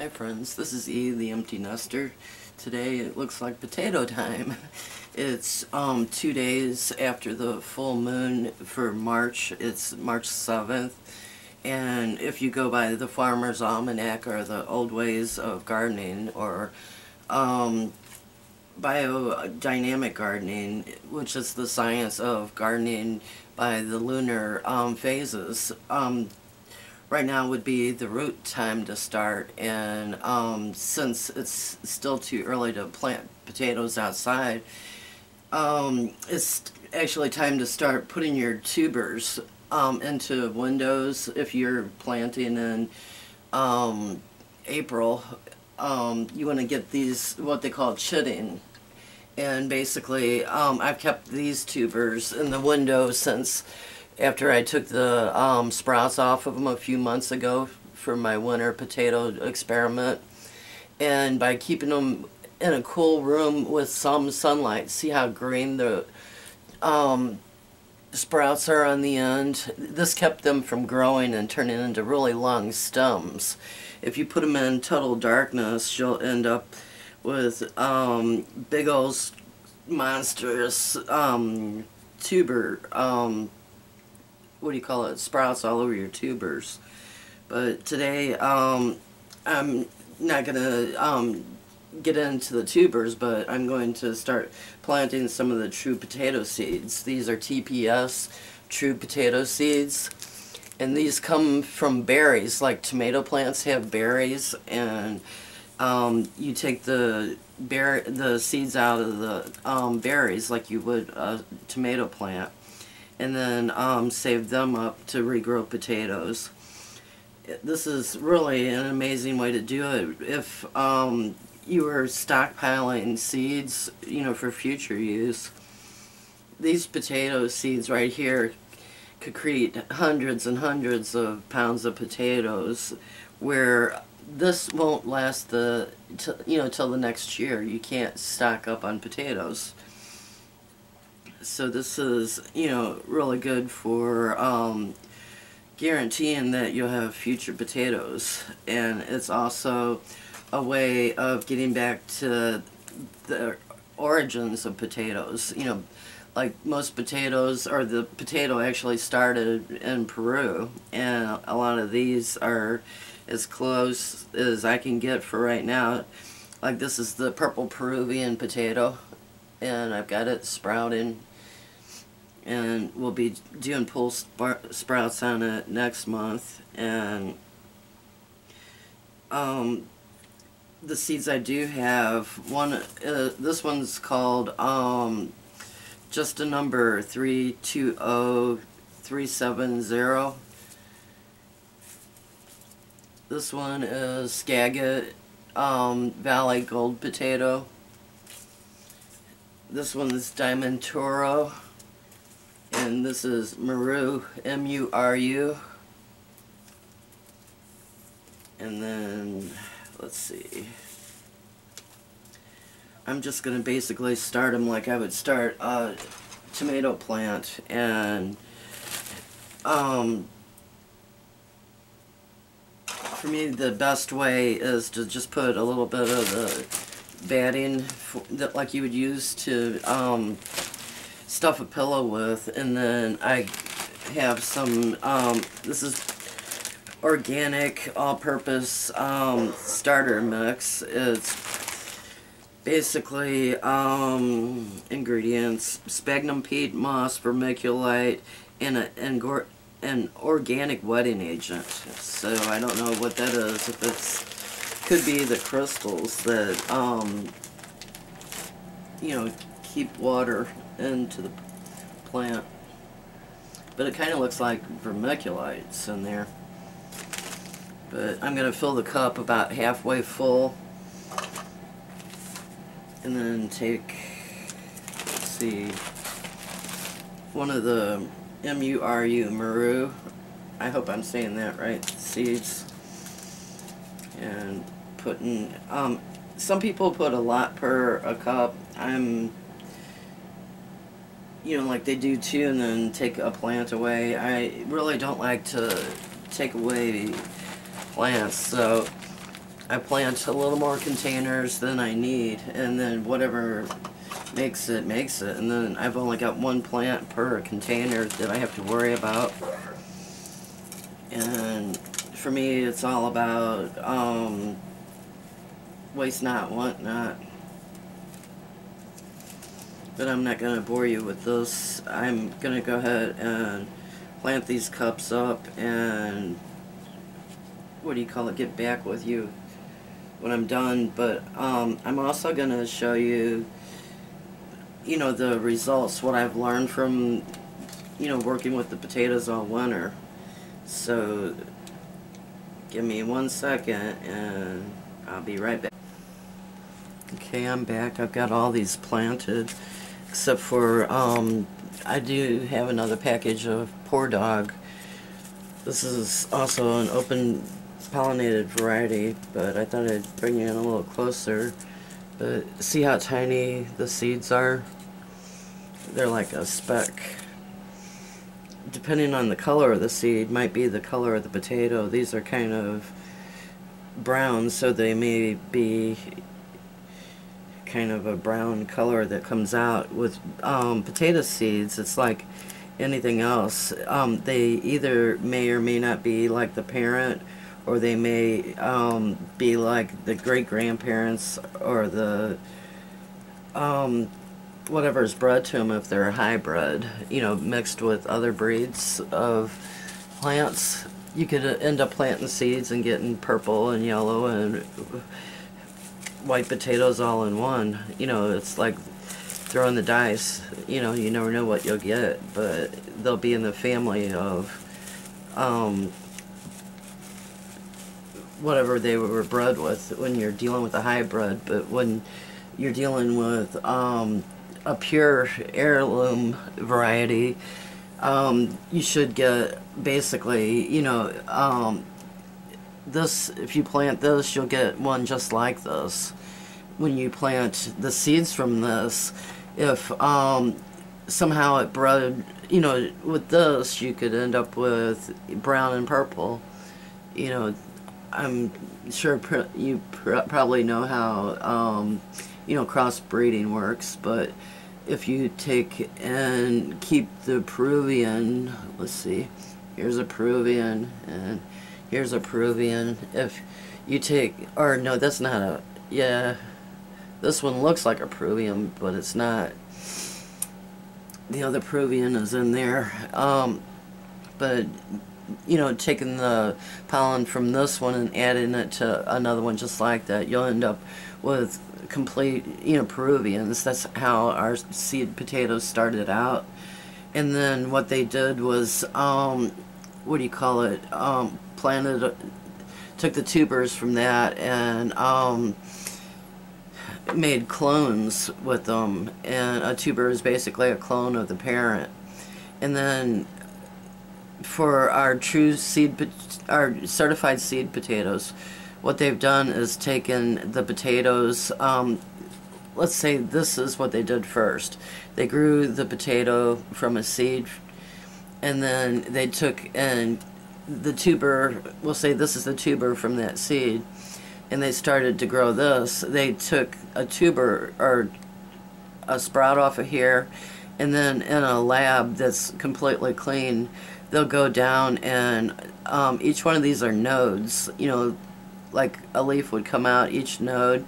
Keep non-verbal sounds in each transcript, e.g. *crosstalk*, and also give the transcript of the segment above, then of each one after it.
Hi friends, this is E, the empty nester. Today it looks like potato time. *laughs* It's um, two days after the full moon for March. It's March 7th. And if you go by the Farmer's Almanac or the old ways of gardening or um, biodynamic gardening, which is the science of gardening by the lunar um, phases, um, right now would be the root time to start. And um, since it's still too early to plant potatoes outside um, it's actually time to start putting your tubers um, into windows if you're planting in um, April. Um, you want to get these what they call chitting and basically um, I've kept these tubers in the window since after I took the um, sprouts off of them a few months ago for my winter potato experiment. And by keeping them in a cool room with some sunlight, see how green the um, sprouts are on the end. This kept them from growing and turning into really long stems. If you put them in total darkness, you'll end up with um, big old monstrous um, tuber um, what do you call it, sprouts all over your tubers. But today, um, I'm not going to um, get into the tubers, but I'm going to start planting some of the true potato seeds. These are TPS true potato seeds. And these come from berries, like tomato plants have berries, and um, you take the bear the seeds out of the um, berries like you would a tomato plant and then um, save them up to regrow potatoes. This is really an amazing way to do it. If um, you were stockpiling seeds, you know, for future use, these potato seeds right here could create hundreds and hundreds of pounds of potatoes where this won't last the you know till the next year you can't stock up on potatoes so this is, you know, really good for um, guaranteeing that you'll have future potatoes. And it's also a way of getting back to the origins of potatoes. You know, like most potatoes, or the potato actually started in Peru. And a lot of these are as close as I can get for right now. Like this is the purple Peruvian potato. And I've got it sprouting and we'll be doing pull sprouts on it next month and um, the seeds I do have one uh, this one's called um, just a number 320370 this one is Skagit um, Valley Gold Potato. This one is Diamond Toro and this is Muru, M-U-R-U. And then, let's see. I'm just going to basically start them like I would start a tomato plant. And, um, for me, the best way is to just put a little bit of the batting that like you would use to, um, stuff a pillow with and then I have some um, this is organic all-purpose um, starter mix. It's basically um, ingredients sphagnum peat moss vermiculite and a, an organic wetting agent. So I don't know what that is if it's could be the crystals that um, you know keep water into the plant. But it kind of looks like vermiculites in there. But I'm going to fill the cup about halfway full. And then take, see, one of the M-U-R-U, Maru, I hope I'm saying that right, seeds. And putting, um, some people put a lot per a cup. I'm you know, like they do too, and then take a plant away. I really don't like to take away plants, so I plant a little more containers than I need, and then whatever makes it, makes it. And then I've only got one plant per container that I have to worry about. And for me, it's all about um, waste not, want not. But I'm not going to bore you with this. I'm going to go ahead and plant these cups up and what do you call it, get back with you when I'm done. But um, I'm also going to show you, you know, the results, what I've learned from, you know, working with the potatoes all winter. So give me one second and I'll be right back. Okay, I'm back. I've got all these planted, except for, um, I do have another package of Poor Dog. This is also an open pollinated variety, but I thought I'd bring you in a little closer. But see how tiny the seeds are? They're like a speck. Depending on the color of the seed, might be the color of the potato. These are kind of brown, so they may be kind of a brown color that comes out. With um, potato seeds, it's like anything else. Um, they either may or may not be like the parent, or they may um, be like the great grandparents or the um, whatever is bred to them if they're hybrid, you know, mixed with other breeds of plants. You could end up planting seeds and getting purple and yellow and white potatoes all in one. You know, it's like throwing the dice. You know, you never know what you'll get, but they'll be in the family of um, whatever they were bred with when you're dealing with a hybrid. But when you're dealing with um, a pure heirloom variety, um, you should get basically, you know, um, this, if you plant this, you'll get one just like this. When you plant the seeds from this, if um, somehow it bred, you know, with this, you could end up with brown and purple. You know, I'm sure pr you pr probably know how, um, you know, crossbreeding works, but if you take and keep the Peruvian, let's see, here's a Peruvian, and here's a Peruvian. If you take, or no, that's not a, yeah, this one looks like a Peruvian, but it's not. The other Peruvian is in there. Um, but, you know, taking the pollen from this one and adding it to another one just like that, you'll end up with complete, you know, Peruvians. That's how our seed potatoes started out. And then what they did was, um, what do you call it, um, planted, took the tubers from that and um, made clones with them. And a tuber is basically a clone of the parent. And then for our true seed, our certified seed potatoes, what they've done is taken the potatoes, um, let's say this is what they did first. They grew the potato from a seed and then they took and the tuber, we'll say this is the tuber from that seed, and they started to grow this, they took a tuber or a sprout off of here, and then in a lab that's completely clean, they'll go down and um, each one of these are nodes, you know, like a leaf would come out, each node,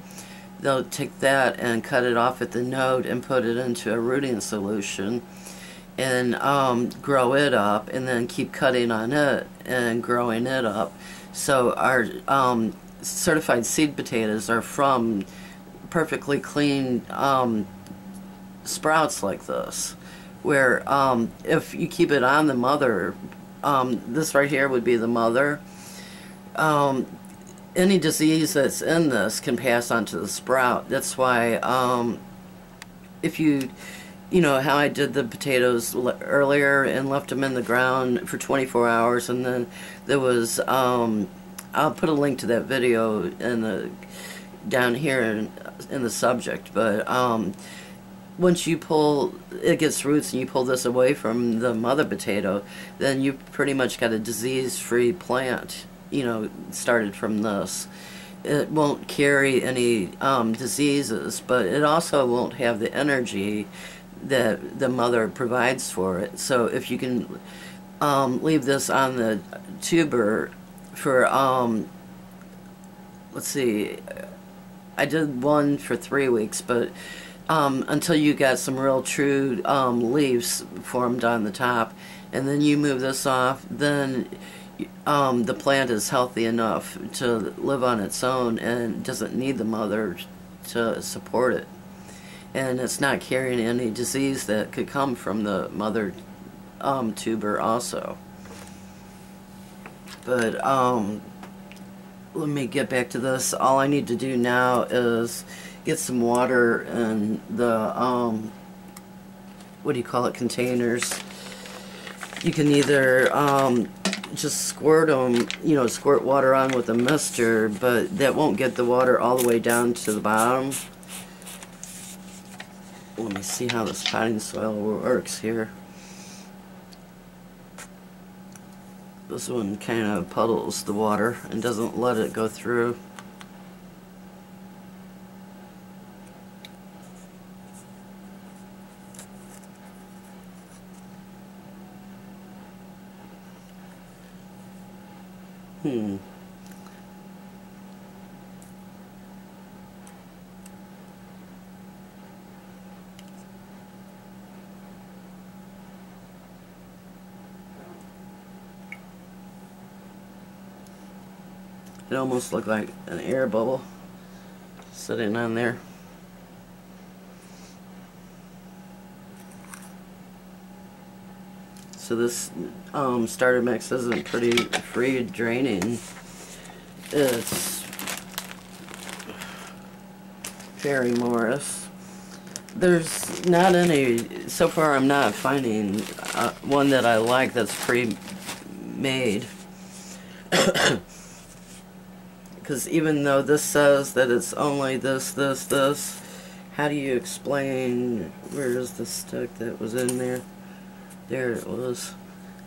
they'll take that and cut it off at the node and put it into a rooting solution and um, grow it up and then keep cutting on it and growing it up. So our um, certified seed potatoes are from perfectly clean um, sprouts like this. Where um, if you keep it on the mother, um, this right here would be the mother. Um, any disease that's in this can pass on to the sprout. That's why if you you know, how I did the potatoes earlier and left them in the ground for 24 hours. And then there was, um, I'll put a link to that video in the, down here in, in the subject. But um, once you pull, it gets roots and you pull this away from the mother potato, then you pretty much got a disease-free plant, you know, started from this. it won't carry any um, diseases, but it also won't have the energy that the mother provides for it. So if you can um, leave this on the tuber for, um, let's see, I did one for three weeks, but um, until you got some real true um, leaves formed on the top, and then you move this off, then um, the plant is healthy enough to live on its own and doesn't need the mother to support it. And it's not carrying any disease that could come from the mother um, tuber also. But um, let me get back to this. All I need to do now is get some water in the, um, what do you call it, containers. You can either um, just squirt them, you know, squirt water on with a mister, but that won't get the water all the way down to the bottom. Let me see how this potting soil works here. This one kind of puddles the water and doesn't let it go through. It almost looked like an air bubble sitting on there. So this um, starter mix isn't pretty free draining. It's Jerry Morris. There's not any, so far I'm not finding uh, one that I like that's pre-made. *coughs* Because even though this says that it's only this, this, this, how do you explain, where's the stick that was in there? There it was.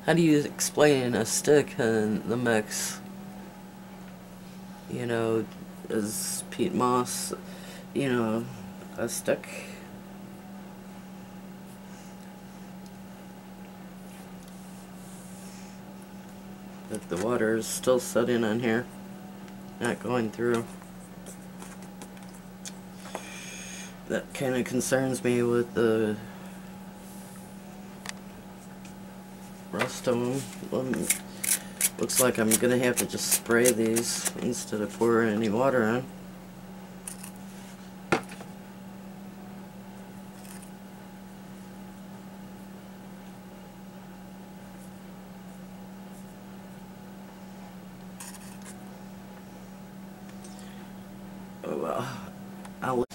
How do you explain a stick in the mix? You know, is peat moss, you know, a stick? If the water is still sitting on here not going through. That kind of concerns me with the rust on them. looks like I'm going to have to just spray these instead of pouring any water on. Oh well. I'll...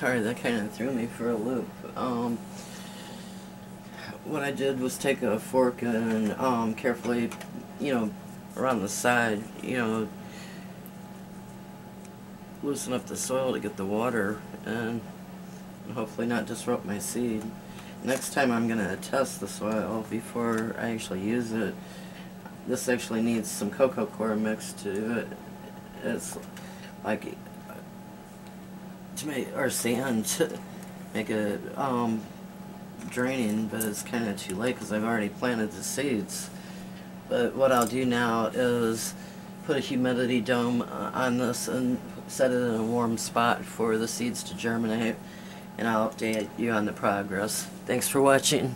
Sorry, that kind of threw me for a loop. Um, what I did was take a fork and um, carefully, you know, around the side, you know, loosen up the soil to get the water and hopefully not disrupt my seed. Next time I'm going to test the soil before I actually use it this actually needs some coco coir mix to it. It's like to make or sand *laughs* to make it um, draining, but it's kind of too late because I've already planted the seeds. But what I'll do now is put a humidity dome uh, on this and set it in a warm spot for the seeds to germinate and I'll update you on the progress. Thanks for watching.